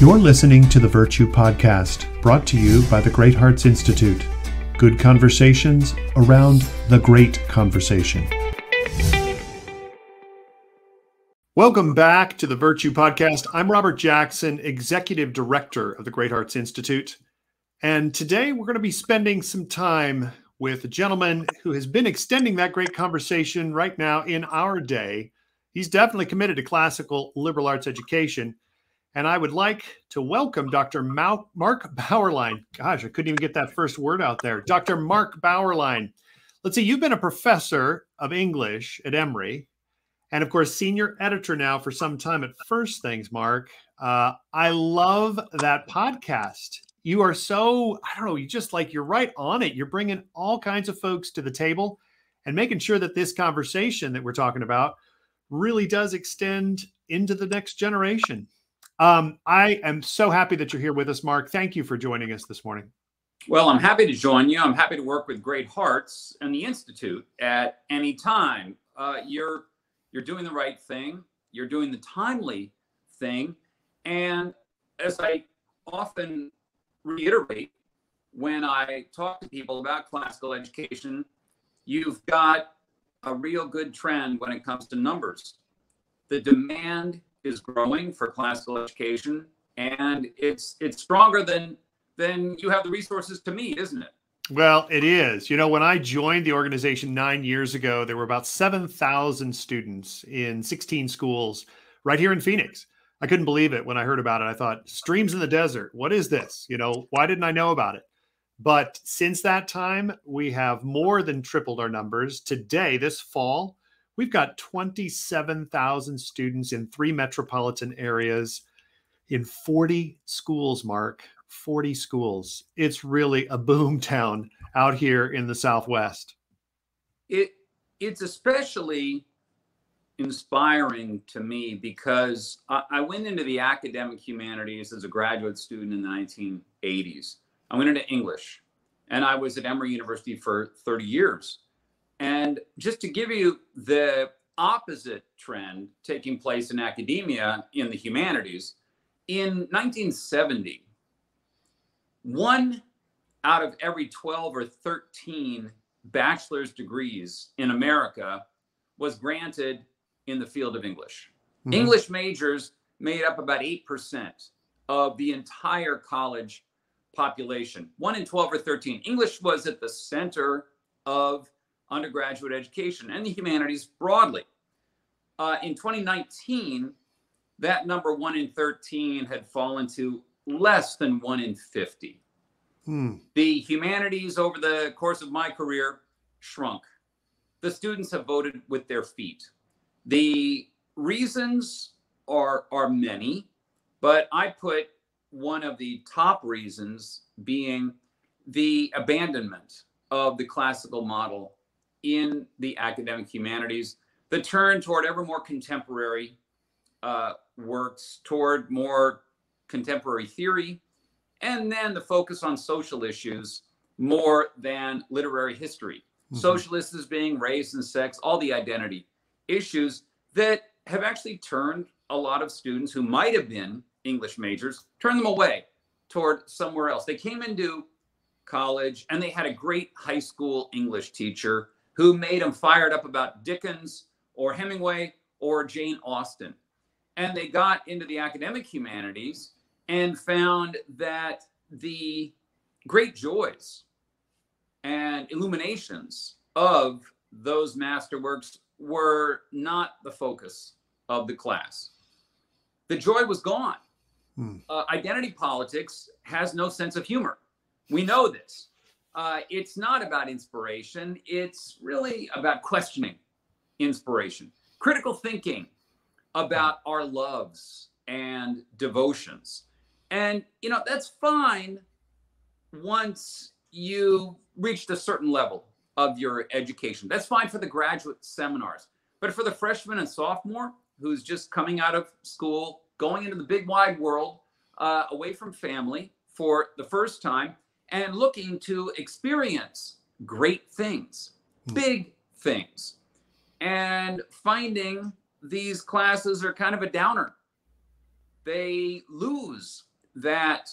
You're listening to the Virtue Podcast, brought to you by the Great Hearts Institute. Good conversations around the great conversation. Welcome back to the Virtue Podcast. I'm Robert Jackson, Executive Director of the Great Hearts Institute. And today we're going to be spending some time with a gentleman who has been extending that great conversation right now in our day. He's definitely committed to classical liberal arts education. And I would like to welcome Dr. Mark Bauerlein. Gosh, I couldn't even get that first word out there. Dr. Mark Bauerlein. Let's see, you've been a professor of English at Emory, and of course, senior editor now for some time at First Things, Mark. Uh, I love that podcast. You are so, I don't know, you just like, you're right on it. You're bringing all kinds of folks to the table and making sure that this conversation that we're talking about really does extend into the next generation. Um, I am so happy that you're here with us, Mark. Thank you for joining us this morning. Well, I'm happy to join you. I'm happy to work with Great Hearts and the Institute at any time. Uh, you're you're doing the right thing. You're doing the timely thing, and as I often reiterate when I talk to people about classical education, you've got a real good trend when it comes to numbers. The demand is growing for classical education, and it's it's stronger than than you have the resources to meet, isn't it? Well, it is. You know, when I joined the organization nine years ago, there were about 7,000 students in 16 schools right here in Phoenix. I couldn't believe it when I heard about it. I thought, streams in the desert, what is this? You know, why didn't I know about it? But since that time, we have more than tripled our numbers. Today, this fall, We've got 27,000 students in three metropolitan areas in 40 schools, Mark. 40 schools. It's really a boom town out here in the Southwest. It it's especially inspiring to me because I, I, went into the academic humanities as a graduate student in the 1980s. I went into English and I was at Emory University for 30 years. And just to give you the opposite trend taking place in academia in the humanities, in 1970, one out of every 12 or 13 bachelor's degrees in America was granted in the field of English. Mm-hmm. English majors made up about 8% of the entire college population. One in 12 or 13. English was at the center of undergraduate education and the humanities broadly. Uh, in 2019, that number one in 13 had fallen to less than one in 50. Hmm. The humanities over the course of my career shrunk. The students have voted with their feet. The reasons are, are many, but I put one of the top reasons being the abandonment of the classical model in the academic humanities, the turn toward ever more contemporary uh, works, toward more contemporary theory, and then the focus on social issues more than literary history. Mm-hmm. Socialists as being race and sex, all the identity issues that have actually turned a lot of students who might have been English majors, turned them away toward somewhere else. They came into college and they had a great high school English teacher who made them fired up about Dickens or Hemingway or Jane Austen. And they got into the academic humanities and found that the great joys and illuminations of those masterworks were not the focus of the class. The joy was gone. Hmm. Uh, identity politics has no sense of humor. We know this uh, it's not about inspiration. It's really about questioning inspiration, critical thinking about our loves and devotions. And, you know, that's fine once you reached a certain level of your education. That's fine for the graduate seminars. But for the freshman and sophomore who's just coming out of school, going into the big wide world, uh, away from family for the first time, and looking to experience great things, hmm. big things, and finding these classes are kind of a downer. They lose that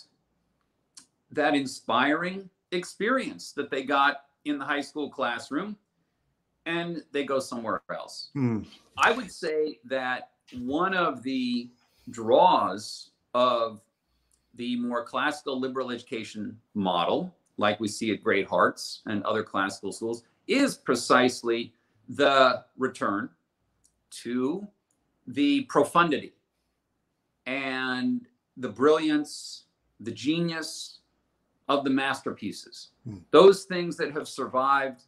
that inspiring experience that they got in the high school classroom and they go somewhere else. Mm. I would say that one of the draws of the more classical liberal education model, like we see at Great Hearts and other classical schools, is precisely the return to the profundity and the brilliance, the genius of the masterpieces, mm. those things that have survived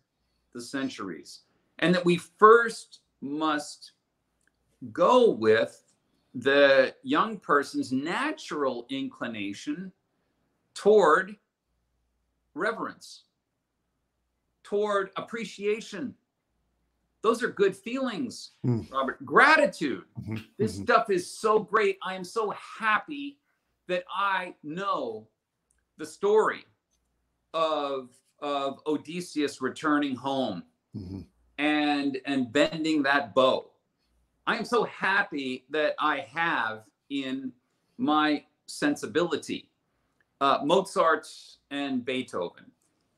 the centuries and that we first must go with the young person's natural inclination toward reverence, toward appreciation. Those are good feelings, mm. Robert. Gratitude. Mm-hmm. This mm-hmm. stuff is so great. I am so happy that I know the story of, of Odysseus returning home. Mm-hmm and and bending that bow. I am so happy that I have in my sensibility uh, Mozart and Beethoven.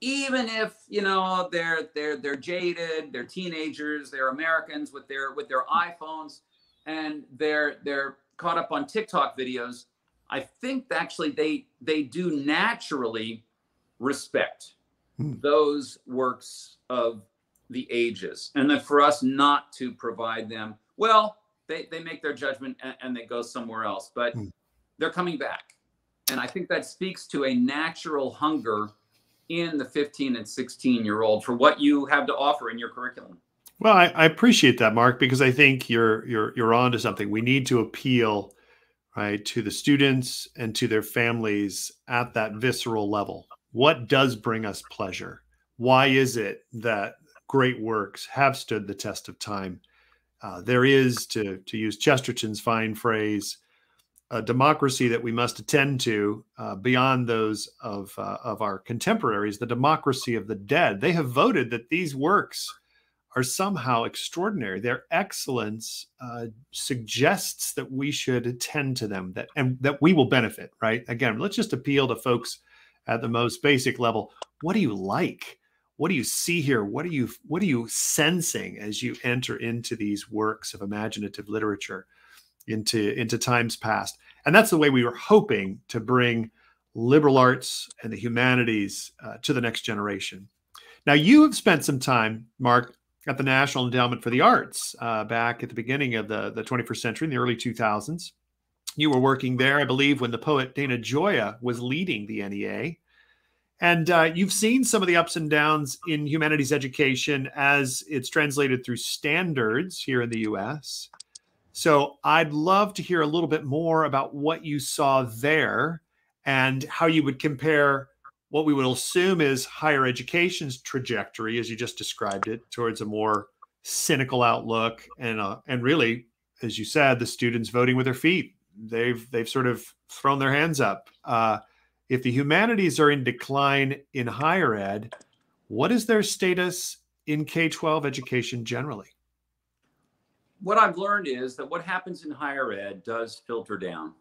Even if you know they're they're they're jaded, they're teenagers, they're Americans with their with their iPhones, and they're they're caught up on TikTok videos. I think actually they they do naturally respect hmm. those works of the ages and that for us not to provide them well they, they make their judgment and, and they go somewhere else but mm. they're coming back. And i think that speaks to a natural hunger in the 15 and 16 year old for what you have to offer in your curriculum. Well I, I appreciate that mark because i think you're you're you're on to something. We need to appeal right to the students and to their families at that visceral level. What does bring us pleasure? Why is it that great works have stood the test of time. Uh, there is, to, to use Chesterton's fine phrase, a democracy that we must attend to uh, beyond those of, uh, of our contemporaries, the democracy of the dead. They have voted that these works are somehow extraordinary. Their excellence uh, suggests that we should attend to them, that and that we will benefit. Right? Again, let's just appeal to folks at the most basic level. What do you like? What do you see here? What are you what are you sensing as you enter into these works of imaginative literature into into times past? And that's the way we were hoping to bring liberal arts and the humanities uh, to the next generation. Now you have spent some time mark at the national endowment for the arts uh, back at the beginning of the, the 21st century in the early 2000s you were working there i believe when the poet dana Gioia was leading the nea and uh, you've seen some of the ups and downs in humanities education as it's translated through standards here in the US. So I'd love to hear a little bit more about what you saw there and how you would compare what we would assume is higher education's trajectory, as you just described it, towards a more cynical outlook and uh, and really, as you said, the students voting with their feet. They've they've sort of thrown their hands up. Uh, if the humanities are in decline in higher ed, what is their status in K 12 education generally? What I've learned is that what happens in higher ed does filter down.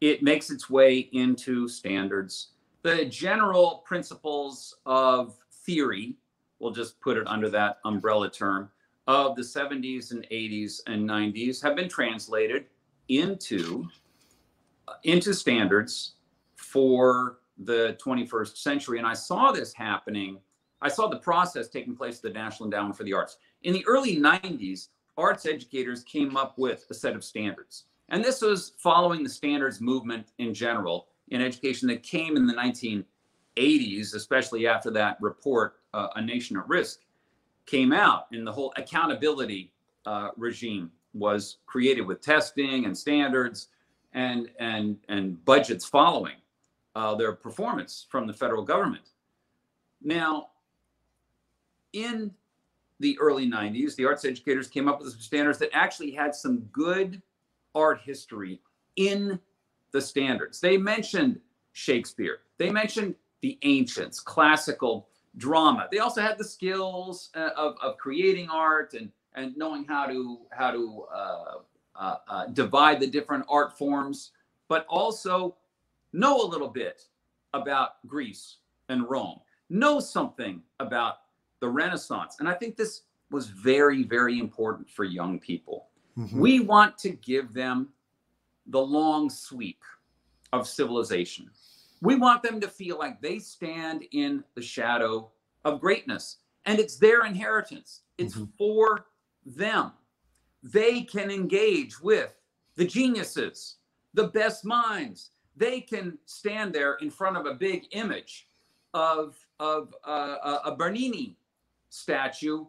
It makes its way into standards. The general principles of theory, we'll just put it under that umbrella term, of the 70s and 80s and 90s have been translated into, into standards for the 21st century. And I saw this happening. I saw the process taking place at the National Endowment for the Arts. In the early 90s, arts educators came up with a set of standards. And this was following the standards movement in general in education that came in the 1980s, especially after that report, uh, A Nation at Risk, came out. And the whole accountability uh, regime was created with testing and standards and, and, and budgets following uh, their performance from the federal government. Now, in the early 90s, the arts educators came up with some standards that actually had some good art history in the standards. They mentioned Shakespeare, they mentioned the ancients, classical drama. They also had the skills uh, of, of creating art and, and knowing how to, how to uh, uh, uh divide the different art forms, but also know a little bit about Greece and Rome, know something about the Renaissance. And I think this was very, very important for young people. Mm-hmm. We want to give them the long sweep of civilization. We want them to feel like they stand in the shadow of greatness and it's their inheritance. It's mm-hmm. for them. They can engage with the geniuses, the best minds. They can stand there in front of a big image of, of uh, a Bernini statue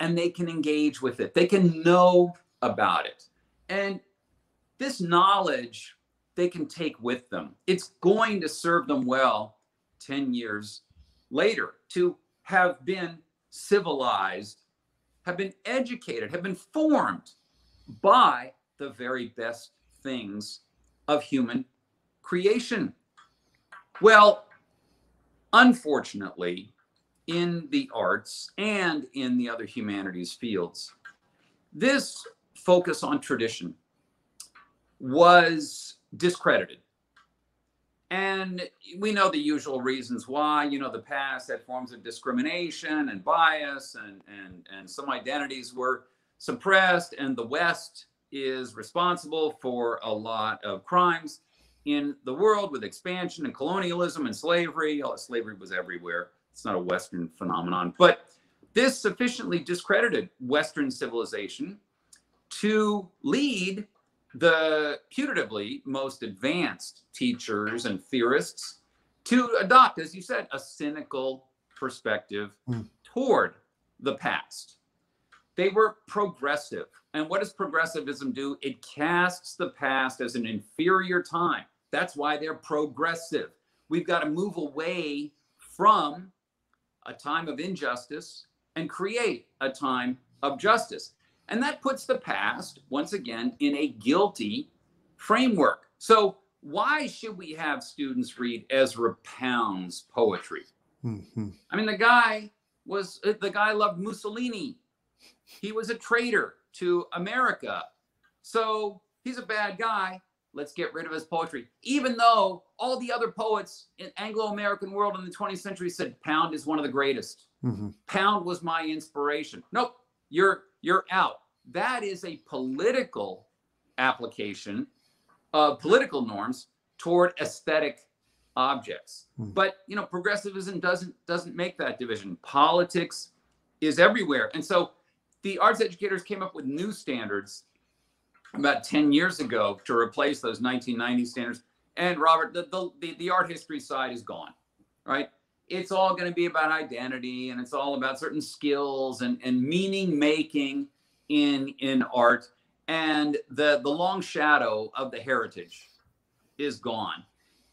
and they can engage with it. They can know about it. And this knowledge they can take with them. It's going to serve them well 10 years later to have been civilized, have been educated, have been formed by the very best things of human creation. Well, unfortunately, in the arts and in the other humanities fields, this focus on tradition was discredited. And we know the usual reasons why. You know, the past had forms of discrimination and bias, and, and, and some identities were suppressed, and the West is responsible for a lot of crimes in the world with expansion and colonialism and slavery. Oh, slavery was everywhere. It's not a Western phenomenon. But this sufficiently discredited Western civilization to lead the putatively most advanced teachers and theorists to adopt, as you said, a cynical perspective mm. toward the past. They were progressive. And what does progressivism do? It casts the past as an inferior time. That's why they're progressive. We've got to move away from a time of injustice and create a time of justice. And that puts the past, once again, in a guilty framework. So, why should we have students read Ezra Pound's poetry? Mm-hmm. I mean, the guy was, uh, the guy loved Mussolini. He was a traitor to America. So, he's a bad guy. Let's get rid of his poetry. Even though all the other poets in Anglo-American world in the 20th century said Pound is one of the greatest. Mm-hmm. Pound was my inspiration. Nope, you're you're out. That is a political application of political norms toward aesthetic objects. Hmm. But you know, progressivism doesn't doesn't make that division. Politics is everywhere. And so the arts educators came up with new standards about 10 years ago to replace those 1990 standards. And Robert, the, the, the art history side is gone, right? It's all going to be about identity and it's all about certain skills and, and meaning making in in art and the the long shadow of the heritage is gone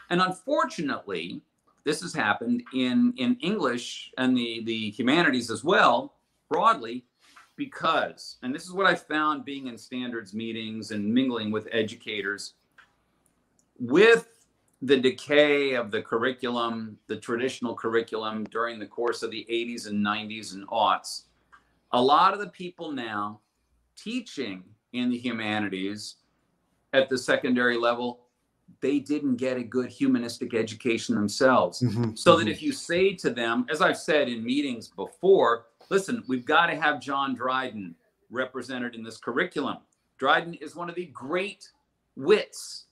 and unfortunately this has happened in in english and the the humanities as well broadly because and this is what i found being in standards meetings and mingling with educators with the decay of the curriculum the traditional curriculum during the course of the 80s and 90s and aughts a lot of the people now teaching in the humanities at the secondary level they didn't get a good humanistic education themselves mm-hmm, so mm-hmm. that if you say to them as i've said in meetings before listen we've got to have john dryden represented in this curriculum. Dryden is one of the great wits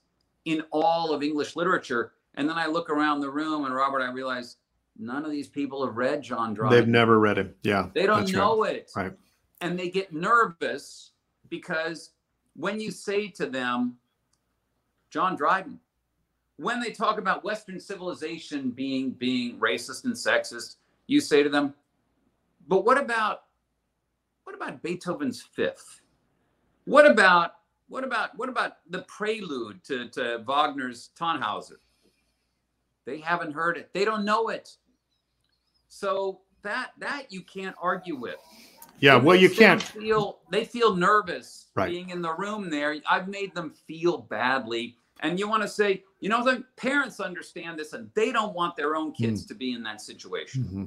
in all of english literature. And then i look around the room and robert i realize none of these people have read john dryden. They've never read him. Yeah they don't know right. it. Right. And they get nervous because when you say to them, John Dryden, when they talk about Western civilization being being racist and sexist, you say to them, but what about what about Beethoven's Fifth? What about what about what about the prelude to, to Wagner's Tannhauser? They haven't heard it. They don't know it. So that that you can't argue with. Yeah, well, you can't feel. They feel nervous right. being in the room there. I've made them feel badly, and you want to say, you know, the parents understand this, and they don't want their own kids mm. to be in that situation. Mm-hmm.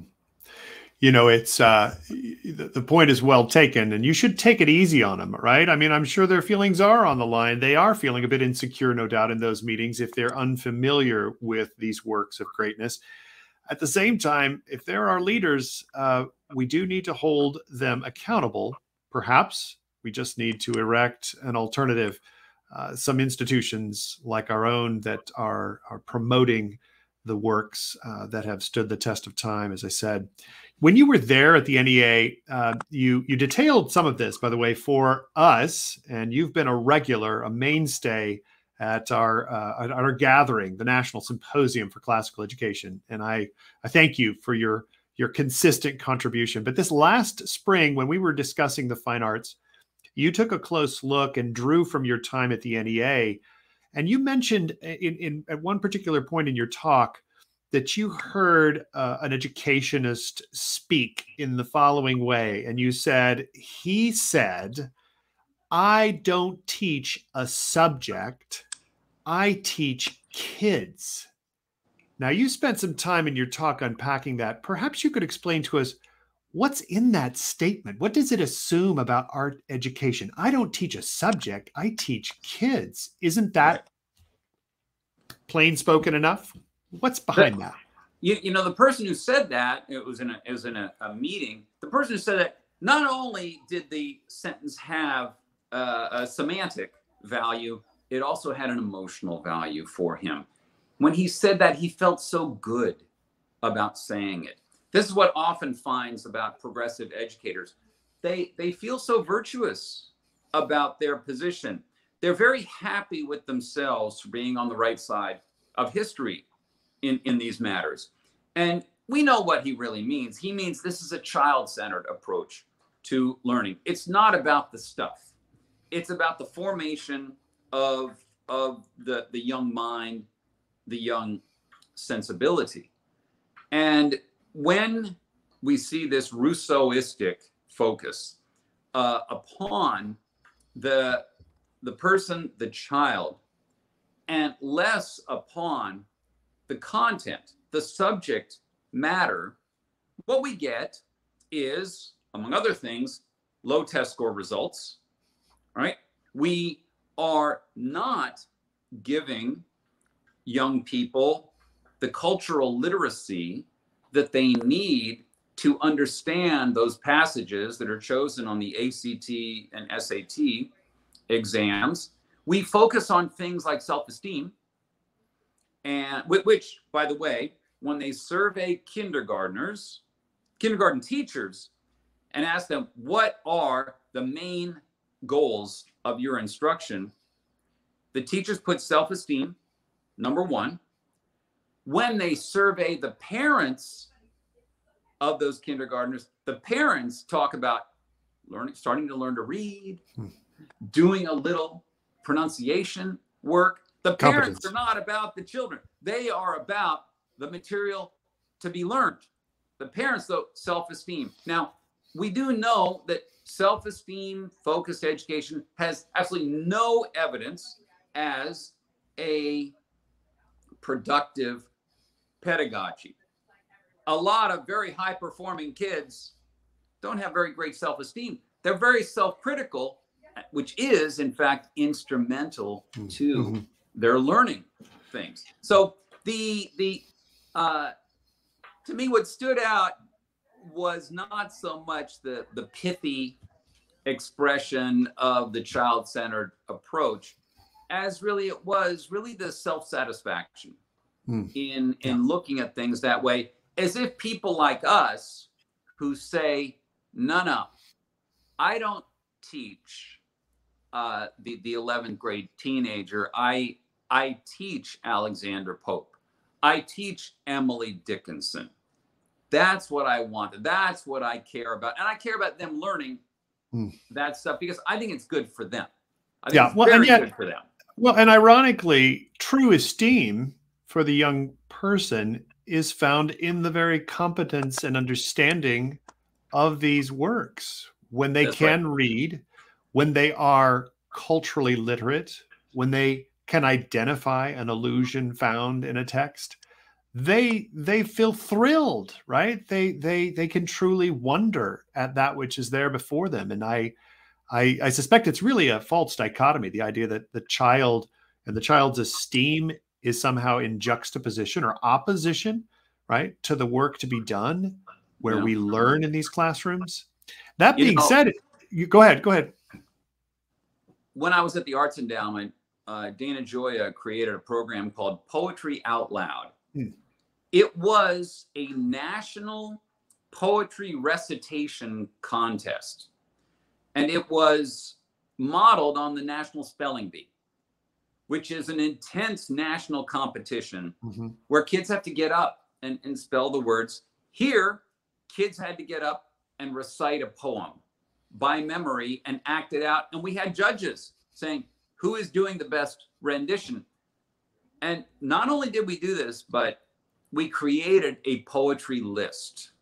You know, it's uh, the, point is well taken, and you should take it easy on them, right? I mean, I'm sure their feelings are on the line. They are feeling a bit insecure, no doubt, in those meetings if they're unfamiliar with these works of greatness. At the same time, if there are leaders, uh, we do need to hold them accountable. Perhaps we just need to erect an alternative. Uh, some institutions like our own that are are promoting the works uh, that have stood the test of time. As I said, when you were there at the NEA, uh, you you detailed some of this, by the way, for us, and you've been a regular, a mainstay at our uh, at our gathering, the National Symposium for Classical Education, and I I thank you for your your consistent contribution. But this last spring, when we were discussing the fine arts, you took a close look and drew from your time at the NEA, and you mentioned in, in at one particular point in your talk that you heard uh, an educationist speak in the following way, and you said he said. I don't teach a subject. I teach kids. Now, you spent some time in your talk unpacking that. Perhaps you could explain to us what's in that statement. What does it assume about art education? I don't teach a subject, I teach kids. Isn't that plain spoken enough? What's behind that? You, you know, the person who said that, it was in, a, it was in a, a meeting, the person who said that, not only did the sentence have uh, a semantic value, it also had an emotional value for him. When he said that, he felt so good about saying it. This is what often finds about progressive educators. They they feel so virtuous about their position. They're very happy with themselves for being on the right side of history in, in these matters. And we know what he really means. He means this is a child-centered approach to learning. It's not about the stuff. It's about the formation of of the the young mind, the young sensibility. And when we see this Rousseauistic focus uh, upon the the person, the child, and less upon the content, the subject matter, what we get is, among other things, low test score results, right? We are not giving young people the cultural literacy that they need to understand those passages that are chosen on the ACT and SAT exams. We focus on things like self esteem, and which, by the way, when they survey kindergartners, kindergarten teachers, and ask them what are the main goals of your instruction, the teachers put self esteem, number one. When they survey the parents of those kindergartners, the parents talk about learning, starting to learn to read, hmm. doing a little pronunciation work. The parents are not about the children, they are about the material to be learned. The parents, though, self esteem. Now, we do know that self esteem focused education has absolutely no evidence as a productive pedagogy. A lot of very high performing kids don't have very great self esteem. They're very self critical, which is, in fact, instrumental mm-hmm. to mm-hmm. Their learning things. So, the, the, uh, to me, what stood out was not so much the the pithy expression of the child-centered approach as really it was really the self-satisfaction mm. in in yeah. looking at things that way as if people like us who say no no i don't teach uh, the the 11th grade teenager i i teach alexander pope i teach emily dickinson that's what I wanted. That's what I care about. And I care about them learning mm. that stuff because I think it's good for them. yeah, well, and yet, for them. Well, and ironically, true esteem for the young person is found in the very competence and understanding of these works when they That's can right. read, when they are culturally literate, when they can identify an illusion found in a text they they feel thrilled right? They they they can truly wonder at that which is there before them. And i i i suspect it's really a false dichotomy the idea that the child and the child's esteem is somehow in juxtaposition or opposition right to the work to be done where yeah. we learn in these classrooms. That being you know, said you go ahead go ahead. When i was at the arts endowment uh, dana Gioia created a program called poetry out loud hmm it was a national poetry recitation contest. And it was modeled on the National Spelling Bee, which is an intense national competition mm-hmm. where kids have to get up and, and spell the words. Here, kids had to get up and recite a poem by memory and act it out. And we had judges saying, who is doing the best rendition? And not only did we do this, but we created a poetry list.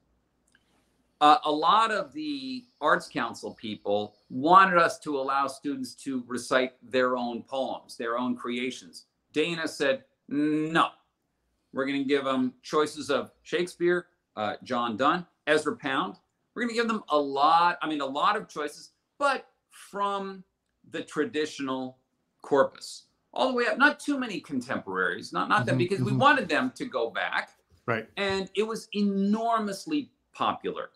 Uh, a lot of the Arts Council people wanted us to allow students to recite their own poems, their own creations. Dana said, no, we're going to give them choices of Shakespeare, uh, John Donne, Ezra Pound. We're going to give them a lot, I mean, a lot of choices, but from the traditional corpus all the way up. Not too many contemporaries, not not mm-hmm, them, because mm-hmm. we wanted them to go back. Right. And it was enormously popular.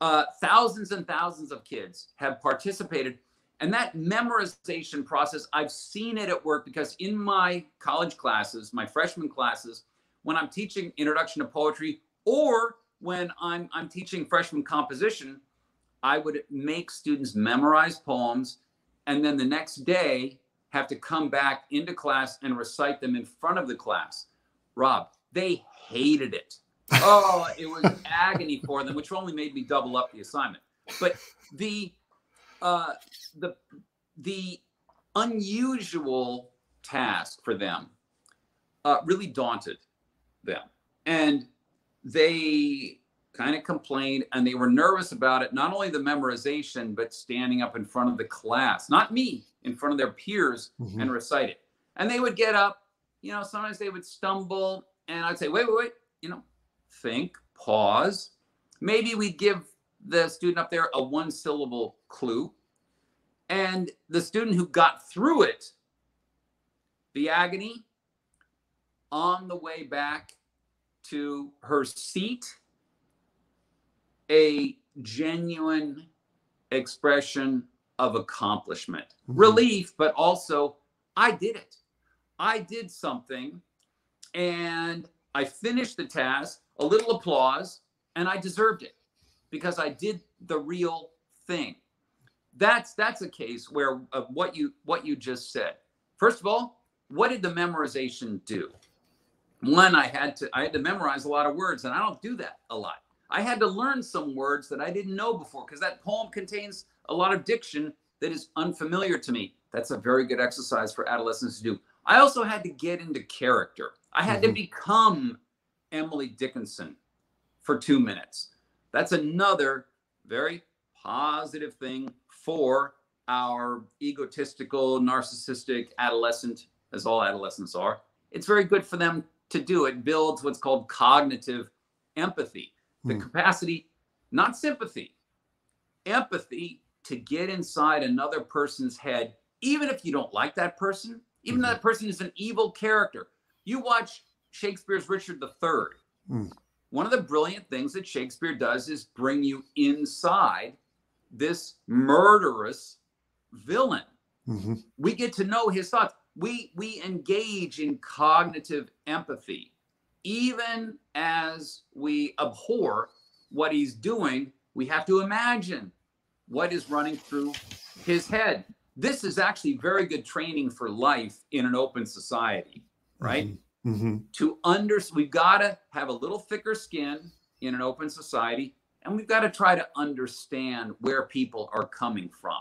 Uh, thousands and thousands of kids have participated. And that memorization process, I've seen it at work because in my college classes, my freshman classes, when I'm teaching introduction to poetry or when I'm, I'm teaching freshman composition, I would make students memorize poems. And then the next day, have to come back into class and recite them in front of the class. Rob, they hated it. Oh, it was agony for them, which only made me double up the assignment. But the uh, the the unusual task for them uh, really daunted them, and they kind of complained and they were nervous about it. Not only the memorization, but standing up in front of the class. Not me, in front of their peers mm-hmm. and recite it. And they would get up, you know, sometimes they would stumble, and I'd say, wait, wait, wait, you know, think, pause. Maybe we give the student up there a one syllable clue. And the student who got through it, the agony, on the way back to her seat, a genuine expression of accomplishment, mm-hmm. relief, but also I did it. I did something and I finished the task, a little applause, and I deserved it because I did the real thing. That's that's a case where of what you what you just said. First of all, what did the memorization do? One, I had to I had to memorize a lot of words, and I don't do that a lot. I had to learn some words that I didn't know before because that poem contains a lot of diction that is unfamiliar to me. That's a very good exercise for adolescents to do. I also had to get into character. I had mm-hmm. to become Emily Dickinson for two minutes. That's another very positive thing for our egotistical, narcissistic adolescent, as all adolescents are. It's very good for them to do. It builds what's called cognitive empathy the mm. capacity, not sympathy, empathy to get inside another person's head, even if you don't like that person, even mm-hmm. that person is an evil character. You watch Shakespeare's Richard III. Mm. One of the brilliant things that Shakespeare does is bring you inside this murderous villain. Mm-hmm. We get to know his thoughts. We we engage in cognitive empathy even as we abhor what he's doing, we have to imagine what is running through his head. This is actually very good training for life in an open society, right? Mm-hmm. mm-hmm. To under, we've got to have a little thicker skin in an open society, and we've got to try to understand where people are coming from.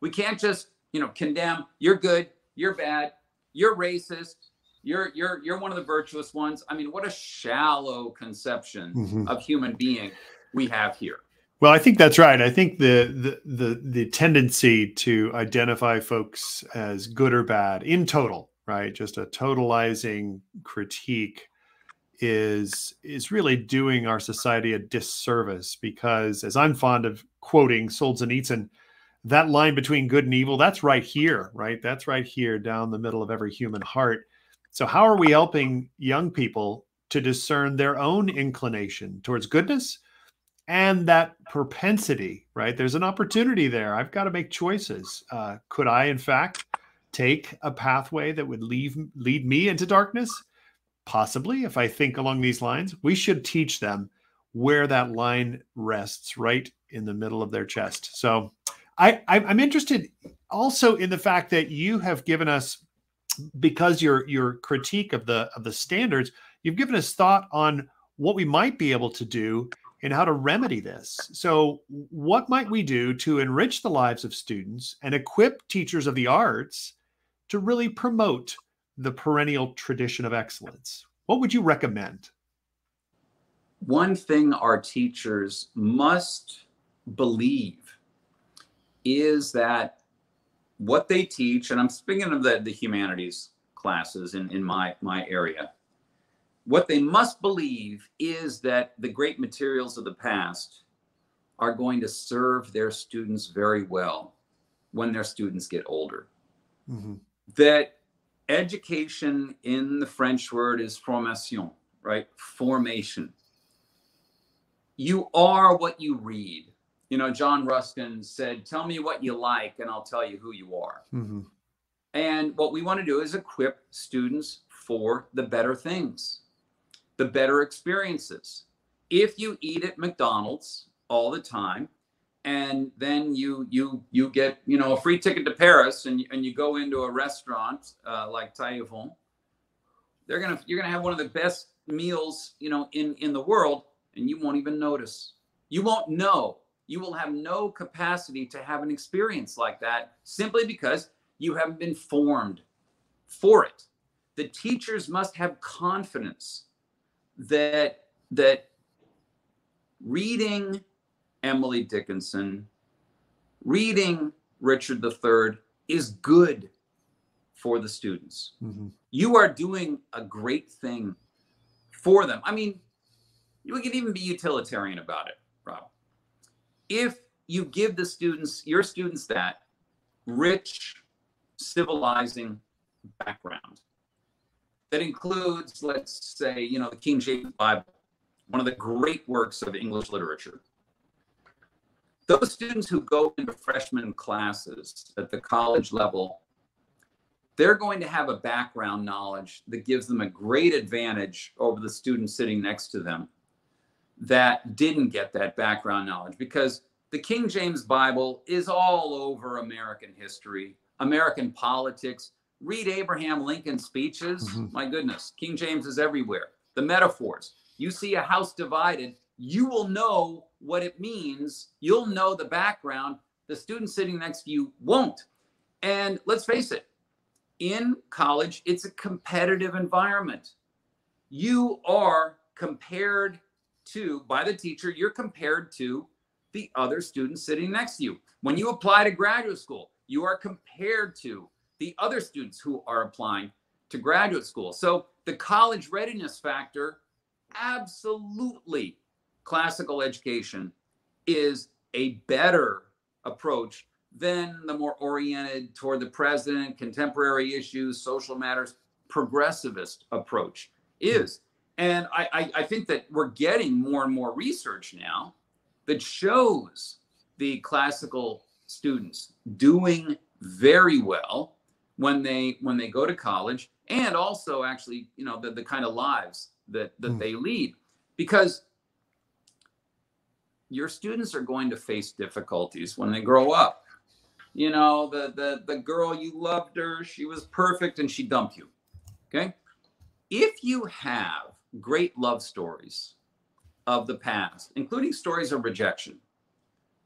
We can't just, you know, condemn. You're good. You're bad. You're racist you're you're you're one of the virtuous ones. I mean, what a shallow conception mm-hmm. of human being we have here. Well, I think that's right. I think the, the the the tendency to identify folks as good or bad in total, right? Just a totalizing critique is is really doing our society a disservice because as I'm fond of quoting Solzhenitsyn, that line between good and evil, that's right here, right? That's right here down the middle of every human heart. So how are we helping young people to discern their own inclination towards goodness and that propensity, right? There's an opportunity there. I've got to make choices. Uh, could I, in fact, take a pathway that would leave lead me into darkness? Possibly, if I think along these lines. We should teach them where that line rests, right in the middle of their chest. So, I, I'm interested also in the fact that you have given us, because your your critique of the of the standards, you've given us thought on what we might be able to do and how to remedy this. So, what might we do to enrich the lives of students and equip teachers of the arts to really promote the perennial tradition of excellence? What would you recommend? One thing our teachers must believe is that what they teach, and I'm speaking of the, the humanities classes in, in my, my area, what they must believe is that the great materials of the past are going to serve their students very well when their students get older. Mm-hmm. That education in the French word is formation, right? Formation. You are what you read. You know, John Ruskin said, Tell me what you like, and I'll tell you who you are. Mm-hmm. And what we want to do is equip students for the better things the better experiences. If you eat at McDonald's all the time, and then you you you get you know a free ticket to Paris, and and you go into a restaurant uh, like Taillevent, they're gonna you're gonna have one of the best meals you know in in the world, and you won't even notice. You won't know. You will have no capacity to have an experience like that simply because you haven't been formed for it. The teachers must have confidence that that reading Emily Dickinson, reading Richard III is good for the students. Mm-hmm. You are doing a great thing for them. I mean, you can even be utilitarian about it, Rob. If you give the students, your students, that rich, civilizing background, that includes, let's say, you know, the King James Bible, one of the great works of English literature. Those students who go into freshman classes at the college level, they're going to have a background knowledge that gives them a great advantage over the students sitting next to them that didn't get that background knowledge because the King James Bible is all over American history, American politics, read Abraham Lincoln's speeches. Mm-hmm. My goodness, King James is everywhere. The metaphors. You see a house divided, you will know what it means. You'll know the background. The student sitting next to you won't. And let's face it, in college, it's a competitive environment. You are compared to, by the teacher, you're compared to the other students sitting next to you. When you apply to graduate school, you are compared to the other students who are applying to graduate school. So the college readiness factor, absolutely, classical education is a better approach than the more oriented toward the president, contemporary issues, social matters, progressivist approach is. And I, I, I, think that we're getting more and more research now that shows the classical students doing very well when they when they go to college and also actually you know the, the kind of lives that that mm. they lead. Because your students are going to face difficulties when they grow up. You know the the the girl you loved her she was perfect and she dumped you okay? If you have great love stories of the past including stories of rejection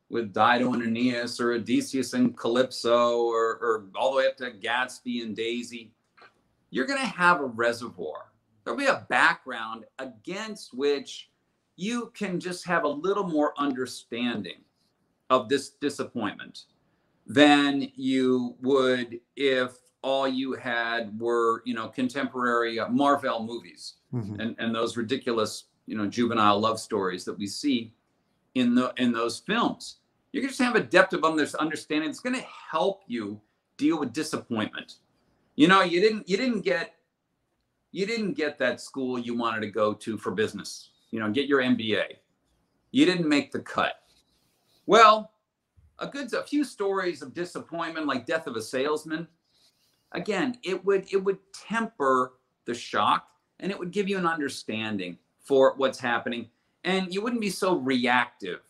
with Dido and Aeneas or Odysseus and Calypso or, or all the way up to Gatsby and Daisy, you're going to have a reservoir. There'll be a background against which you can just have a little more understanding of this disappointment than you would if all you had were you know contemporary uh, Marvel movies mm-hmm. and and those ridiculous you know juvenile love stories that we see in the in those films. You can just have a depth of understanding. It's going to help you deal with disappointment. You know, you didn't you didn't get you didn't get that school you wanted to go to for business. You know, get your MBA. You didn't make the cut. Well, a good a few stories of disappointment like death of a salesman again it would it would temper the shock and it would give you an understanding for what's happening and you wouldn't be so reactive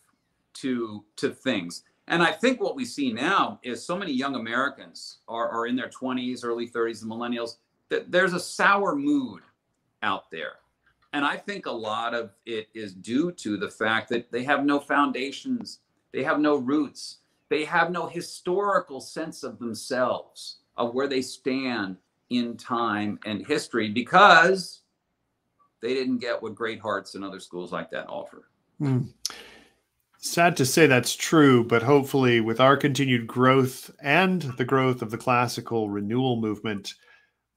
to to things. And i think what we see now is so many young americans are, are in their 20s early 30s the millennials that there's a sour mood out there. And i think a lot of it is due to the fact that they have no foundations they have no roots they have no historical sense of themselves of where they stand in time and history because they didn't get what Great Hearts and other schools like that offer. Mm. Sad to say that's true, but hopefully, with our continued growth and the growth of the classical renewal movement,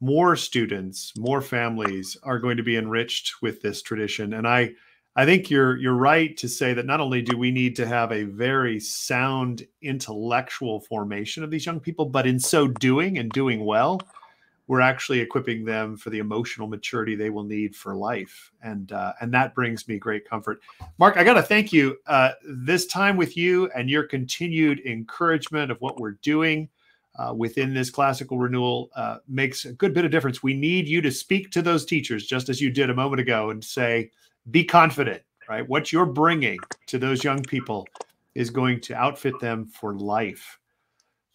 more students, more families are going to be enriched with this tradition. And I, I think you're you're right to say that not only do we need to have a very sound intellectual formation of these young people, but in so doing and doing well, we're actually equipping them for the emotional maturity they will need for life, and uh, and that brings me great comfort. Mark, I got to thank you. Uh, this time with you and your continued encouragement of what we're doing. Uh, within this classical renewal uh, makes a good bit of difference. We need you to speak to those teachers, just as you did a moment ago, and say, be confident, right? What you're bringing to those young people is going to outfit them for life.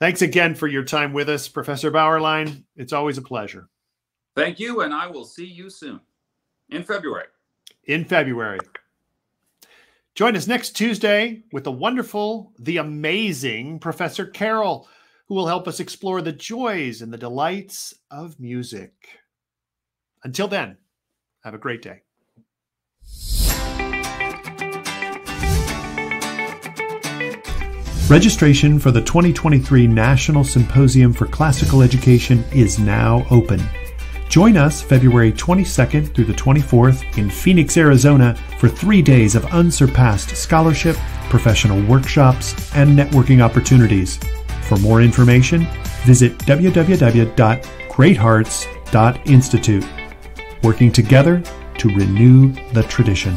Thanks again for your time with us, Professor Bauerlein. It's always a pleasure. Thank you, and I will see you soon in February. In February. Join us next Tuesday with the wonderful, the amazing Professor Carroll, who will help us explore the joys and the delights of music. Until then, have a great day. Registration for the 2023 National Symposium for Classical Education is now open. Join us February 22nd through the 24th in Phoenix, Arizona for three days of unsurpassed scholarship, professional workshops, and networking opportunities. For more information, visit www.greathearts.institute. Working together to renew the tradition.